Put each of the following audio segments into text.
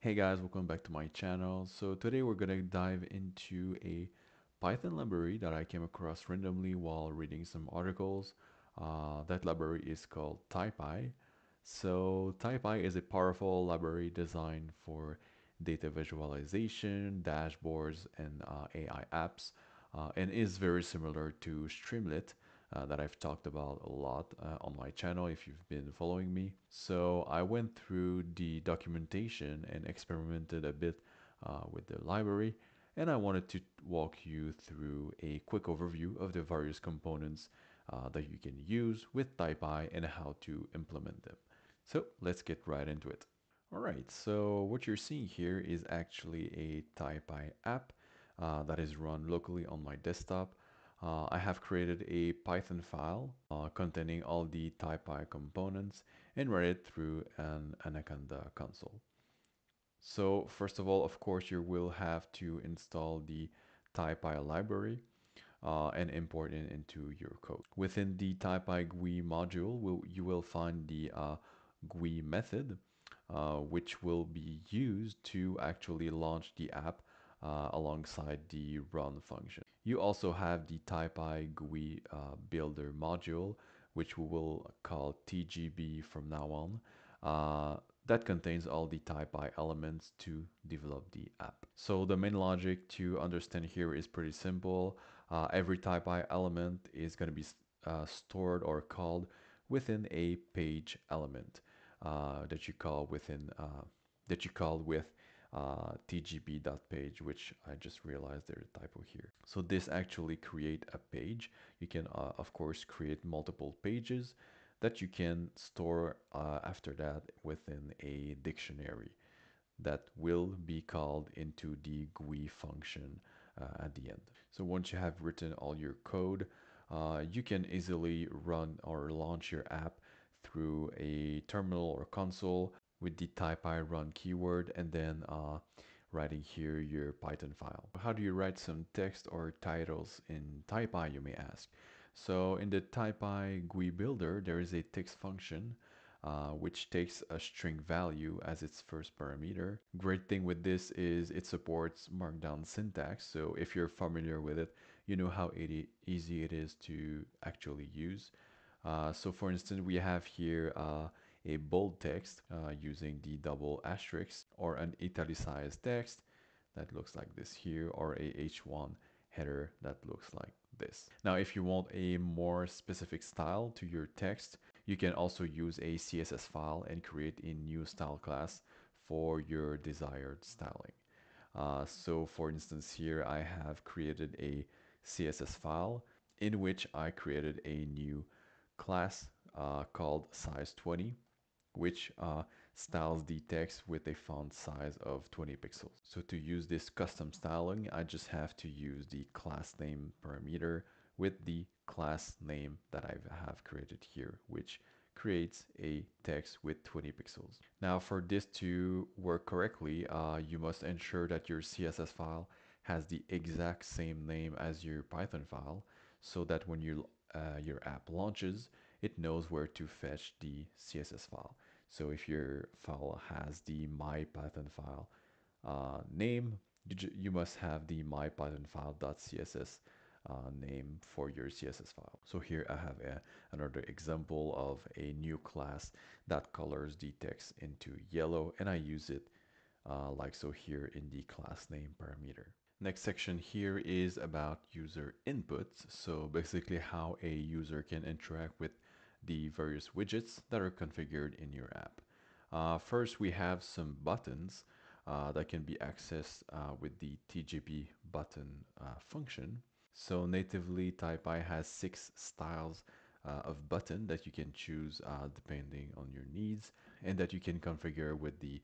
Hey guys, welcome back to my channel. So today we're going to dive into a Python library that I came across randomly while reading some articles. Uh, that library is called Taipy. So Taipy is a powerful library designed for data visualization, dashboards, and uh, AI apps, uh, and is very similar to Streamlit, uh, that I've talked about a lot uh, on my channel if you've been following me. So I went through the documentation and experimented a bit uh, with the library and I wanted to walk you through a quick overview of the various components uh, that you can use with Taipy and how to implement them. So let's get right into it. Alright, so what you're seeing here is actually a Taipy app uh, that is run locally on my desktop uh, I have created a Python file uh, containing all the Taipy components and run it through an Anaconda console. So first of all, of course, you will have to install the Taipy library uh, and import it into your code. Within the Taipy GUI module, will, you will find the uh, GUI method, uh, which will be used to actually launch the app uh, alongside the run function. You also have the Taipy GUI uh, builder module, which we will call TGB from now on. Uh, that contains all the Taipy elements to develop the app. So the main logic to understand here is pretty simple. Uh, every Taipy element is going to be uh, stored or called within a page element uh, that you call within that you call with uh, tgb.page, which I just realized there's a typo here. So this actually create a page. You can, uh, of course, create multiple pages that you can store uh, after that within a dictionary that will be called into the GUI function uh, at the end. So once you have written all your code, uh, you can easily run or launch your app through a terminal or console with the taipy run keyword and then uh, writing here your Python file. How do you write some text or titles in Taipy, you may ask? So in the Taipy GUI builder, there is a text function uh, which takes a string value as its first parameter. Great thing with this is it supports markdown syntax. So if you're familiar with it, you know how easy it is to actually use. Uh, so for instance, we have here uh, a bold text uh, using the double asterisk or an italicized text that looks like this here or a h1 header that looks like this. Now if you want a more specific style to your text you can also use a CSS file and create a new style class for your desired styling. Uh, so for instance here I have created a CSS file in which I created a new class uh, called size20 which uh, styles the text with a font size of 20 pixels. So to use this custom styling, I just have to use the class name parameter with the class name that I have created here, which creates a text with 20 pixels. Now for this to work correctly, uh, you must ensure that your CSS file has the exact same name as your Python file so that when you, uh, your app launches, it knows where to fetch the CSS file. So if your file has the myPython file uh, name, you, you, must have the myPythonFile.css uh, name for your CSS file. So here I have a, another example of a new class that colors the text into yellow and I use it uh, like so here in the class name parameter. Next section here is about user inputs. So basically how a user can interact with the various widgets that are configured in your app. Uh, first, we have some buttons uh, that can be accessed uh, with the TGB button uh, function. So natively, Taipy has six styles uh, of button that you can choose uh, depending on your needs and that you can configure with the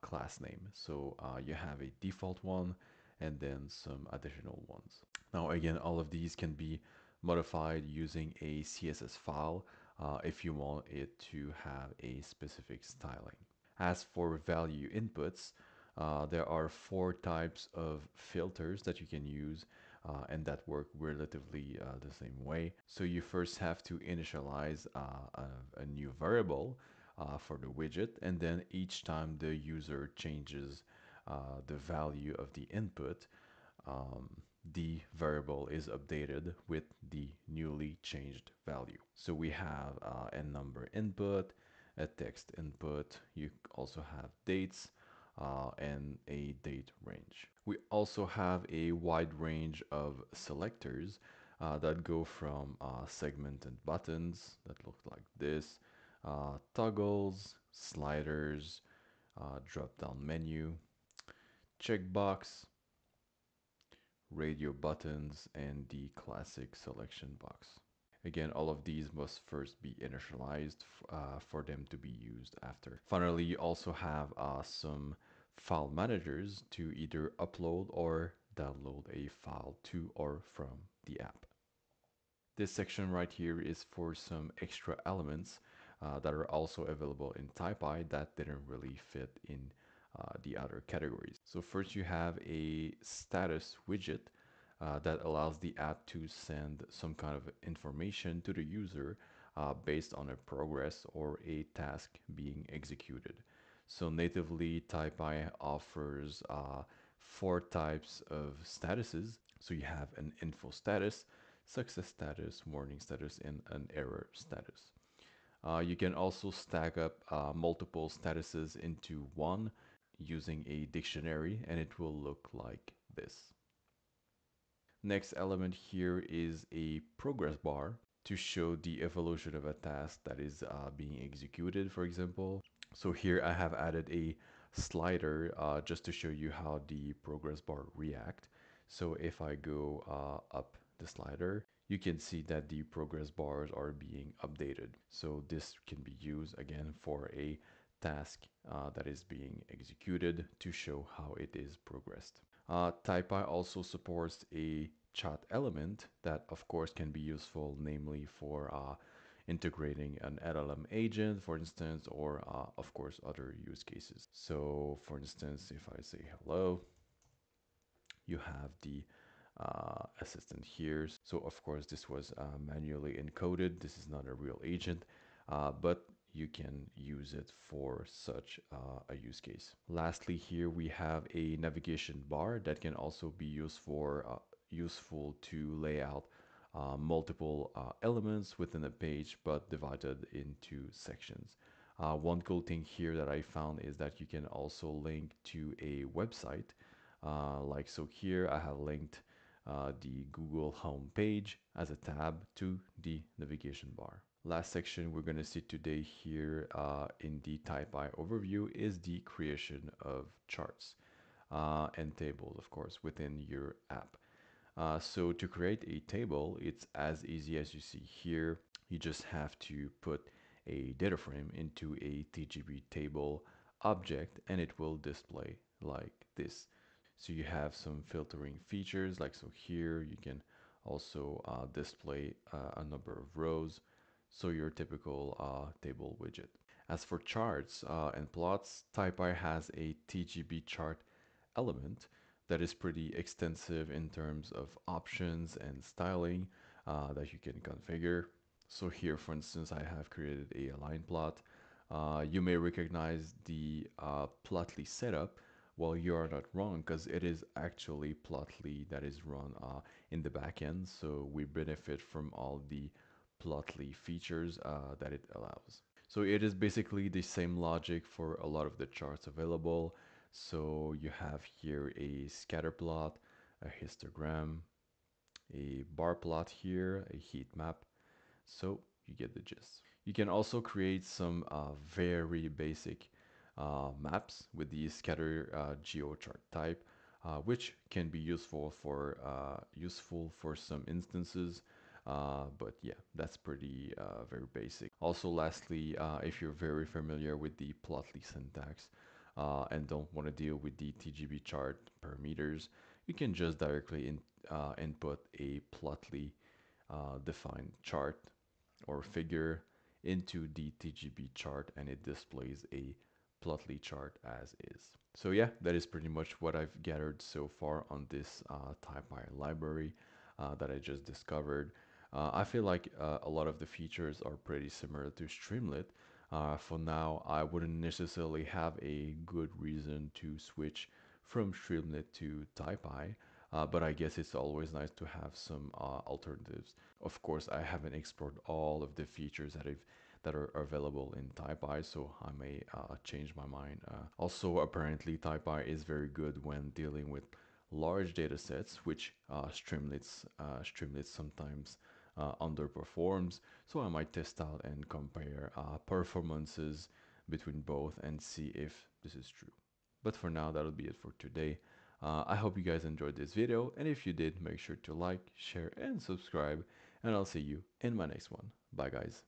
class name. So you have a default one and then some additional ones. Now again, all of these can be modified using a CSS file uh, if you want it to have a specific styling. As for value inputs, uh, there are four types of filters that you can use uh, and that work relatively uh, the same way. So you first have to initialize uh, a, a, new variable uh, for the widget. And then each time the user changes uh, the value of the input, um, the variable is updated with the newly changed value. So we have uh, a number input, a text input. You also have dates uh, and a date range. We also have a wide range of selectors uh, that go from uh, segmented buttons that look like this, uh, toggles, sliders, uh, drop down menu, checkbox, radio buttons, and the classic selection box. Again, all of these must first be initialized uh, for them to be used after. Finally, you also have uh, some file managers to either upload or download a file to or from the app. This section right here is for some extra elements uh, that are also available in Taipy that didn't really fit in uh, the other categories. So first you have a status widget uh, that allows the app to send some kind of information to the user uh, based on a progress or a task being executed. So natively Taipy offers uh, four types of statuses. So you have an info status, success status, warning status, and an error status. Uh, you can also stack up uh, multiple statuses into one using a dictionary and it will look like this. Next element here is a progress bar to show the evolution of a task that is uh, being executed, for example. So here I have added a slider uh, just to show you how the progress bar react. So if I go uh, up the slider, you can see that the progress bars are being updated. So this can be used again for a task uh, that is being executed to show how it is progressed. Uh, Taipy also supports a chat element that of course can be useful namely for uh, integrating an LLM agent for instance or uh, of course other use cases. So for instance if I say hello you have the uh, assistant here. So of course this was uh, manually encoded. This is not a real agent, uh, but you can use it for such uh, a use case. Lastly, here we have a navigation bar that can also be used for uh, useful to lay out uh, multiple elements within a page, but divided into sections. one cool thing here that I found is that you can also link to a website. like so here I have linked uh, the Google home page as a tab to the navigation bar. Last section we're going to see today here uh, in the Taipy overview is the creation of charts uh, and tables, of course, within your app. Uh, so to create a table, it's as easy as you see here. You just have to put a data frame into a TGB table object and it will display like this. So you have some filtering features like so here you can also uh, display uh, a number of rows. So your typical uh, table widget. As for charts uh, and plots, Taipy has a TGB chart element that is pretty extensive in terms of options and styling uh, that you can configure. So here, for instance, I have created a line plot. Uh, you may recognize the Plotly setup well, you are not wrong because it is actually Plotly that is run uh, in the backend. So we benefit from all the Plotly features uh, that it allows. So it is basically the same logic for a lot of the charts available. So you have here a scatter plot, a histogram, a bar plot here, a heat map. So you get the gist. You can also create some uh, very basic uh, maps with the scatter uh, geochart type, uh, which can be useful for useful for some instances. Uh, but yeah, that's pretty uh, very basic. Also, lastly, uh, if you're very familiar with the plotly syntax and don't want to deal with the TGB chart parameters, you can just directly in, input a plotly defined chart or figure into the TGB chart and it displays a Plotly chart as is. So yeah, that is pretty much what I've gathered so far on this uh, Taipy library uh, that I just discovered. Uh, I feel like uh, a lot of the features are pretty similar to Streamlit, Uh, for now, I wouldn't necessarily have a good reason to switch from Streamlit to Taipy, uh, but I guess it's always nice to have some uh, alternatives. Of course, I haven't explored all of the features that I've that are available in Taipy, so I may uh, change my mind. Uh, also, apparently, Taipy is very good when dealing with large data sets, which uh, Streamlits, uh, Streamlits sometimes underperforms. So I might test out and compare uh, performances between both and see if this is true. But for now, that'll be it for today. Uh, I hope you guys enjoyed this video, and if you did, make sure to like, share, and subscribe, and I'll see you in my next one. Bye, guys.